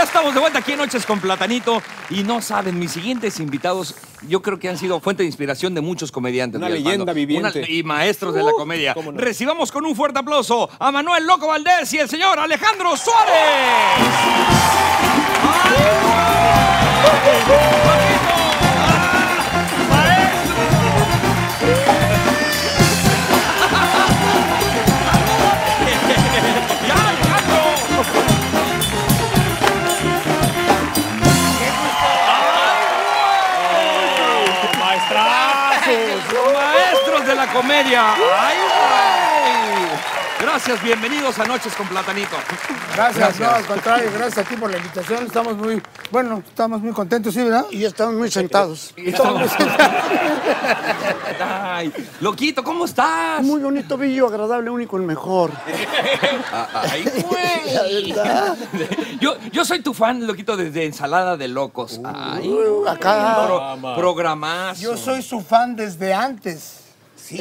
ya estamos de vuelta aquí en Noches con Platanito. Y no saben, mis siguientes invitados, yo creo que han sido fuente de inspiración de muchos comediantes. Una leyenda viviente. Una- y maestros de la Uh, comedia. no. Recibamos con un fuerte aplauso a Manuel Loco Valdés y el señor Alejandro Suárez. ¡Ya, la comedia. ¡Ay, güey! Gracias, bienvenidos a Noches con Platanito. Gracias, no, al contrario, gracias a ti por la invitación. Estamos muy, bueno, estamos muy contentos, ¿sí, verdad? Y estamos muy sentados. Ay, loquito, ¿cómo estás? Muy bonito, bello, agradable, único, el mejor. Ay, güey. Yo, yo soy tu fan, loquito, desde Ensalada de Locos. Ay, Uh, acá. pro- programazo. Yo soy su fan desde antes.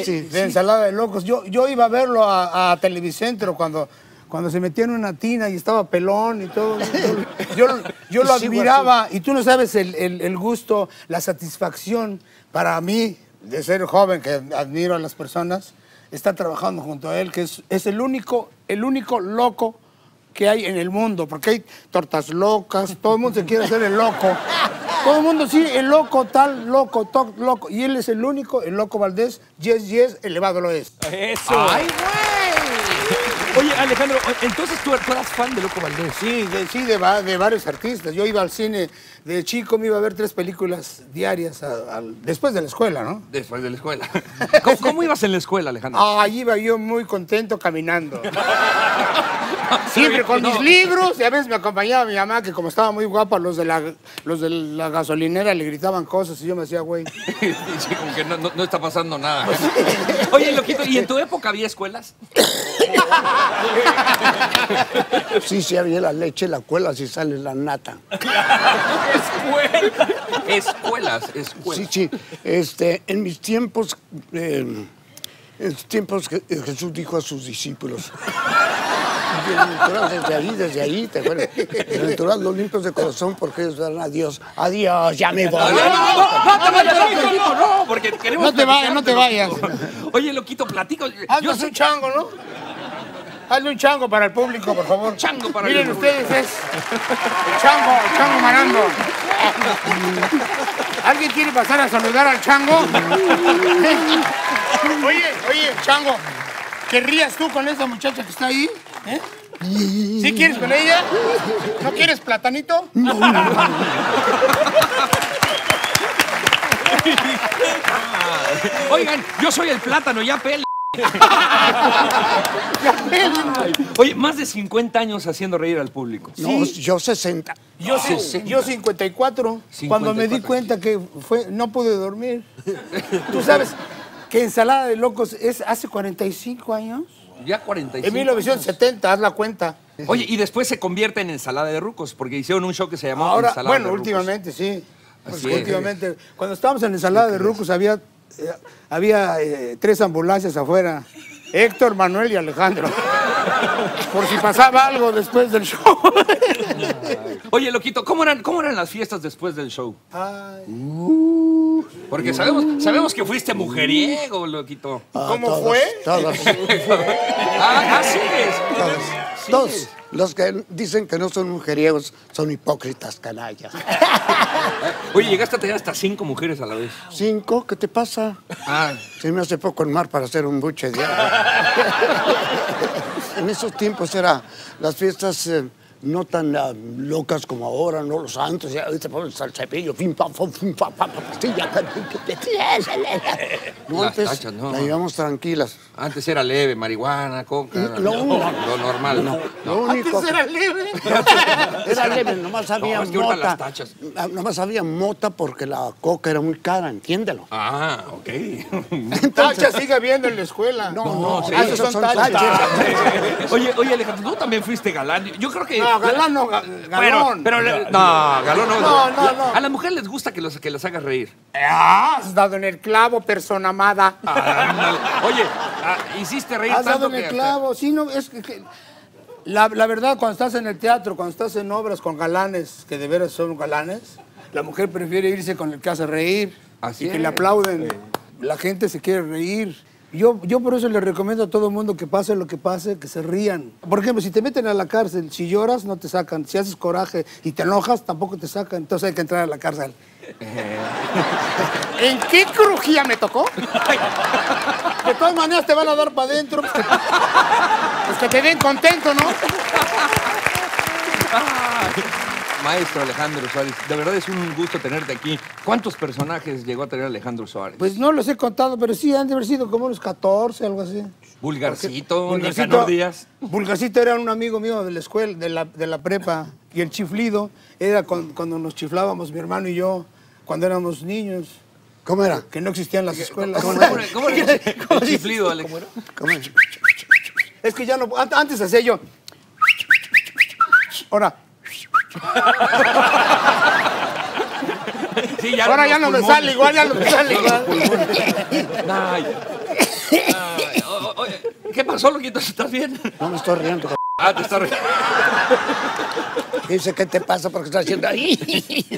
Sí, de Ensalada de Locos. Yo, yo iba a verlo a, a Televicentro cuando, cuando se metía en una tina y estaba pelón y todo. Yo, yo, lo admiraba y tú no sabes el, el- el gusto, la satisfacción para mí de ser joven que admiro a las personas, estar trabajando junto a él, que es, es el, único, el único loco que hay en el mundo, porque hay tortas locas, todo el mundo se quiere hacer el loco. Todo el mundo, sí, el loco, tal, loco, toc, loco. Y él es el único, el loco Valdés, yes, yes, elevado lo es. ¡Eso! Ay, güey. Oye, Alejandro, entonces tú, tú eras fan de Loco Valdés. Sí, de, sí de, va- de varios artistas. Yo iba al cine de chico, me iba a ver tres películas diarias a- después de la escuela, ¿no? Después de la escuela. ¿Cómo, cómo ibas en la escuela, Alejandro? Ah, iba yo muy contento caminando. Siempre con mis libros, y a veces me acompañaba mi mamá, que como estaba muy guapa, los de la, los de la gasolinera le gritaban cosas y yo me hacía güey. Sí, como que no, no- no está pasando nada. Oye, loquito, ¿y en tu época había escuelas? Sí, sí, había la leche, la cuela, si sale la nata. Escuelas. Escuelas, escuelas. Sí, sí. Este, en mis tiempos, eh, en tiempos que Jesús dijo a sus discípulos. Bienaventurados desde ahí, desde ahí, ¿te acuerdas? Bienaventurados los limpios de corazón porque ellos verán a Dios. Adiós, ya me voy. No, no, no, no, no te vayas, loquito, no, porque queremos No te vayas, no te vayas. Oye, loquito, platico. Yo un chango, ¿no? Hazle un chango para el público, por favor. Chango para Miren el público. ustedes, es el chango, el chango marando. ¿Alguien quiere pasar a saludar al chango? oye, oye, chango, ¿querrías tú con esa muchacha que está ahí? ¿Eh? ¿Sí quieres con ella? ¿No quieres platanito? Oigan, yo soy el plátano, ya pele. Oye, más de 50 años haciendo reír al público. No, yo 60. Yo, sí, yo 54, cuando me di 54. cuenta que fue, no pude dormir. Tú sabes que Ensalada de Locos es hace 45 años. Ya 45. En 1970, haz la cuenta. Oye, y después se convierte en ensalada de rucos, porque hicieron un show que se llamó Ahora, Ensalada bueno, de Rucos. últimamente sí. Pues es. últimamente. Cuando estábamos en Ensalada de Rucos había, eh, había eh, tres ambulancias afuera. Héctor, Manuel y Alejandro. Por si pasaba algo después del show. Oye, Loquito, ¿cómo eran, ¿cómo eran las fiestas después del show? Ay, Porque sabemos, sabemos que fuiste mujeriego, Loquito. ¿Cómo todos, fue? Todos, Ah, ah, sigues. todos. Todos. Los que dicen que no son mujeriegos son hipócritas, canallas. Oye, llegaste a tener hasta cinco mujeres a la vez. Cinco, ¿qué te pasa? Ah, Se me hace poco el mar para hacer un buche de agua. en esos tiempos era las fiestas eh, no tan ah, locas como ahora, no los santos, ya ahorita pones al cepillo, pim, pam, pam, pim, pam, pam, pastilla. No, antes tachas, no. la llevamos tranquilas. antes era leve, marihuana, coca. No, lo, no. lo normal. No. Lo único Antes era leve. era leve, nomás había No, es que ahorita mota. las tachas. Ah, Nomás había mota porque la coca era muy cara, entiéndelo. Ah, ok. Tacha sigue viendo en la escuela. No, no, sí, esos esos son son tachas. tachas. Oye, oye, Alejandro, tú también fuiste galán. Yo creo que. No, galán no, ga- galón. pero. le- No, galón no. No, no, no. A las mujeres les gusta que, los, que las hagas reír. Ah, has dado en el clavo, persona amada. Ándale. Oye, ah, hiciste reír Has dado en que el hasta- clavo. Sí, no, es que, que La, la verdad, cuando estás en el teatro, cuando estás en obras con galanes, que de veras son galanes, la mujer prefiere irse con el que hace reír. Así y que es. le aplauden. La gente se quiere reír. Yo, yo por eso le recomiendo a todo el mundo que pase lo que pase, que se rían. Por ejemplo, si te meten a la cárcel, si lloras, no te sacan. Si haces coraje y te enojas, tampoco te sacan. Entonces hay que entrar a la cárcel. ¿En qué crujía me tocó? De todas maneras te van a dar para adentro. Pues que, pues que te den contento, ¿no? Maestro Alejandro Suárez, de verdad es un gusto tenerte aquí. ¿Cuántos personajes llegó a tener Alejandro Suárez? Pues no los he contado, pero sí han de haber sido como unos 14, algo así. Vulgarcito, Vulgarcito- Nicanor Díaz. Vulgarcito era un amigo mío de la escuela, de la, de la prepa. Y el chiflido era con- cuando nos chiflábamos, mi hermano y yo, cuando éramos niños, ¿Cómo era? que no existían las escuelas. ¿Cómo, cómo, cómo era el ¿Cómo chiflido, Alex? ¿Cómo era? Es que ya no. an- Antes hacía yo. Ahora, Sí, ya ahora ya no me sale igual, ya no me sale igual. pulmones. Ay. Ay, o- o- oye, ¿Qué pasó, loquito? ¿Estás bien? No me estoy riendo. c*****. Ah, te está riendo. Dice, ¿qué te pasa? Porque estás haciendo ahí.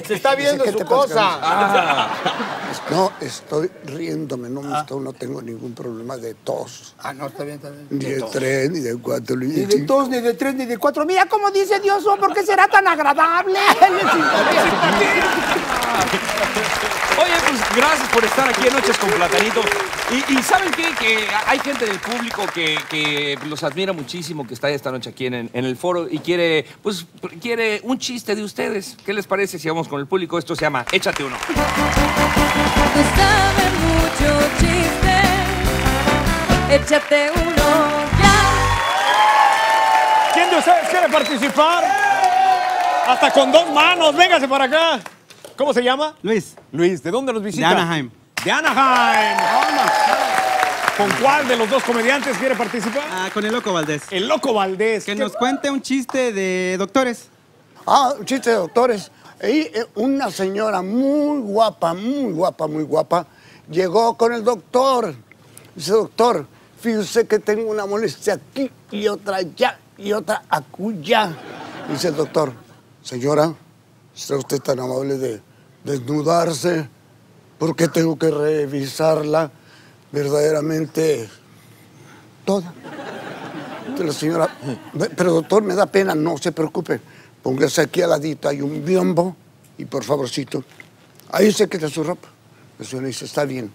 Se está viendo ¿qué su te pasa, cosa. Ah, No, estoy riéndome. No, me estoy- no tengo ningún problema de tos. Ah, no, está bien, está bien. Ni de tres, ni de cuatro, ni Ni de cinco. dos, ni de tres, ni de cuatro. Mira cómo dice Dios, oh, ¿por qué será tan agradable? Oye, pues gracias por estar aquí en Noches con Platanito. Y, y ¿saben qué? Que hay gente del público que, que los admira muchísimo, que está esta noche aquí en, en el foro y quiere, pues, quiere un chiste de ustedes. ¿Qué les parece si vamos con el público? Esto se llama Échate uno. Échate uno ya. ¿Quién de ustedes quiere participar? Hasta con dos manos, véngase para acá. ¿Cómo se llama? Luis, Luis, ¿de dónde nos visita? de Anaheim. De Anaheim. ¿Con cuál de los dos comediantes quiere participar? Ah, con el Loco Valdés. El Loco Valdés. Que ¿Qué- nos cuente un chiste de doctores. Ah, un chiste de doctores. Y eh, una señora muy guapa, muy guapa, muy guapa, llegó con el doctor. Dice, doctor, fíjese que tengo una molestia aquí y otra allá y otra acullá. Dice el doctor, señora, ¿está usted tan amable de desnudarse? Porque tengo que revisarla verdaderamente toda. La señora, "Ve, pero doctor, me da pena, no se preocupe. Póngase aquí al ladito, hay un biombo y por favorcito, ahí se quita su ropa. La señora dice, está bien.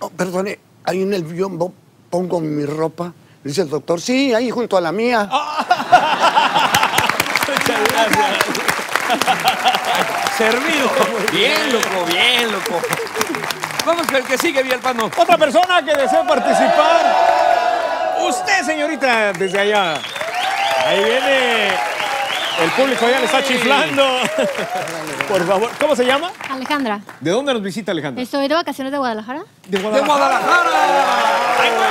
"Oh, perdone, ahí en el biombo pongo mi ropa. Dice el doctor, sí, ahí junto a la mía. Servido. Bien, loco, bien, loco. Vamos con el que sigue, Villalpando. Otra persona que desee participar. Usted, señorita, desde allá. Ahí viene. El público ya le está chiflando. Por favor. ¿Cómo se llama? Alejandra, ¿De dónde nos visita Alejandra? estoy de vacaciones de Guadalajara. De ¡De Guadalajara! ¡Ay, güey!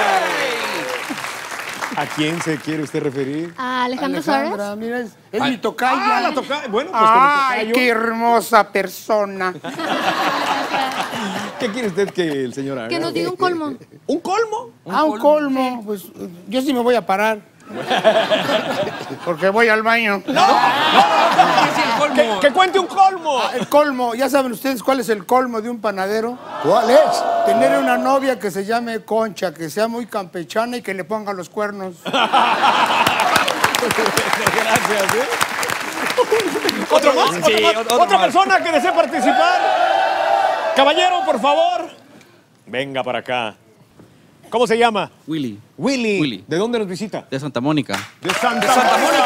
¿A quién se quiere usted referir? A Alejandro Alejandra, Suárez. mira, es, mi tocaya. Ah, la toca. Bueno, pues con el Ay, tocayo. qué hermosa persona. ¿Qué quiere usted que el señor haga? Que nos diga un colmo. ¿Un colmo? ah, un colmo. Pues yo sí me voy a parar. Porque voy al baño. ¿Qué es el colmo? Que cuente un colmo. El colmo, ¿ya saben ustedes cuál es el colmo de un panadero? ¿Cuál es? Tener una novia que se llame Concha, que sea muy campechana y que le ponga los cuernos. Gracias, ¿eh? ¿Otro más? Sí, ¿Otro más? otro ¿Otra más. persona que desee participar? Caballero, por favor. Venga para acá. ¿Cómo se llama? Willy, Willy. Willy. ¿De dónde nos visita? de Santa Mónica. De Santa, De Santa Mónica.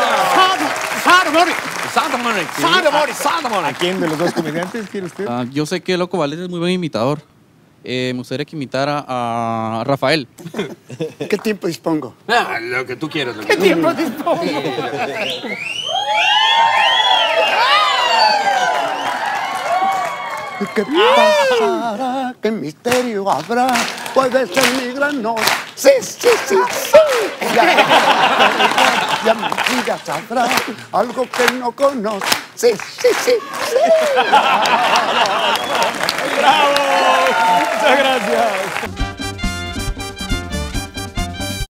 Santa Mónica. Santa Mónica. Santa Mónica. Santa ¿A Mónica. quién de los dos comediantes quiere usted? Ah, yo sé que el Loco Valdés es muy buen imitador. Eh, me gustaría que imitara a Rafael. ¿Qué tiempo dispongo? Ah, lo que tú quieras. Lo que ¿Qué tú- tiempo dispongo? ¿Qué pasará? ¿Qué misterio habrá? Puede ser mi gran noche. Sí, sí, sí, sí. Ya, ya mi vida sabrá algo que no conoce. Sí, sí, sí, sí. ¡Bravo! Muchas gracias.